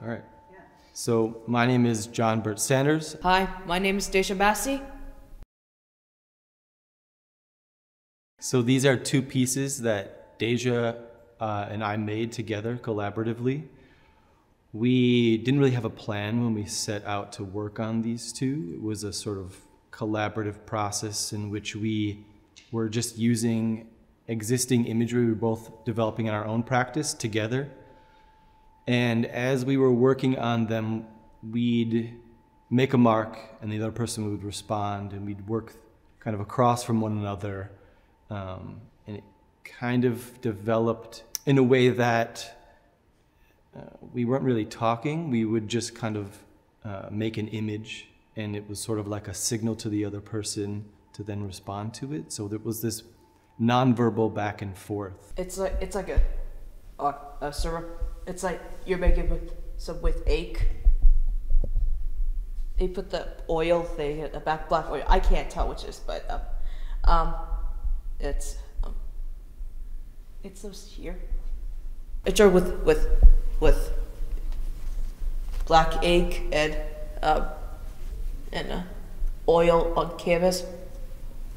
All right. So my name is John Burt Sanders. Hi, my name is Daijah Massie. So these are two pieces that Daijah uh, and I made together collaboratively. We didn't really have a plan when we set out to work on these two. It was a sort of collaborative process in which we were just using existing imagery we were both developing in our own practice together. And as we were working on them, we'd make a mark and the other person would respond and we'd work kind of across from one another. Um, and it kind of developed in a way that uh, we weren't really talking. We would just kind of uh, make an image and it was sort of like a signal to the other person to then respond to it. So there was this nonverbal back and forth. It's like it's like a a, a. It's like you're making with some with ache. They put the oil thing the back black oil. I can't tell which is, but um, um it's um, it's those here. It's with with with black ink and um and uh, oil on canvas.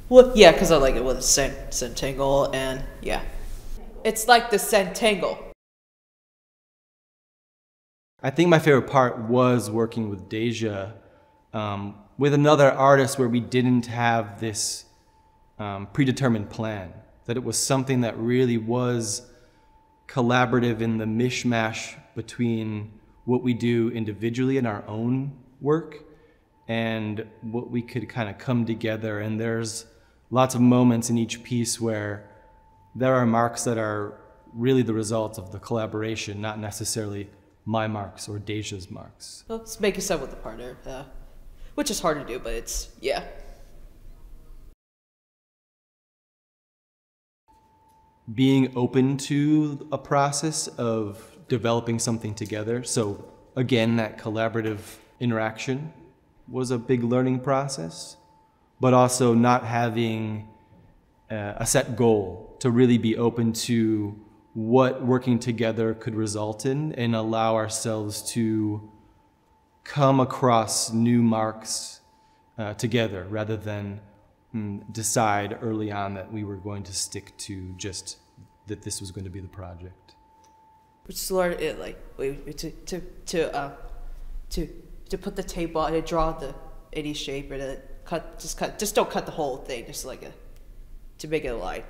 Well, yeah, because I like it with a cent Zentangle and yeah, it's like the Zentangle. I think my favorite part was working with Daijah, um, with another artist where we didn't have this um, predetermined plan. That it was something that really was collaborative in the mishmash between what we do individually in our own work and what we could kind of come together. And there's lots of moments in each piece where there are marks that are really the result of the collaboration, not necessarily my marks or Daijah's marks. Well, let's make a set with the partner, uh, which is hard to do, but it's, yeah. Being open to a process of developing something together. So, again, that collaborative interaction was a big learning process, but also not having uh, a set goal to really be open to what working together could result in and allow ourselves to come across new marks uh, together rather than mm, decide early on that we were going to stick to just that this was going to be the project. Which is it like to to to uh to to put the tape on and draw the any shape or to cut just cut just don't cut the whole thing just like a to make it a line.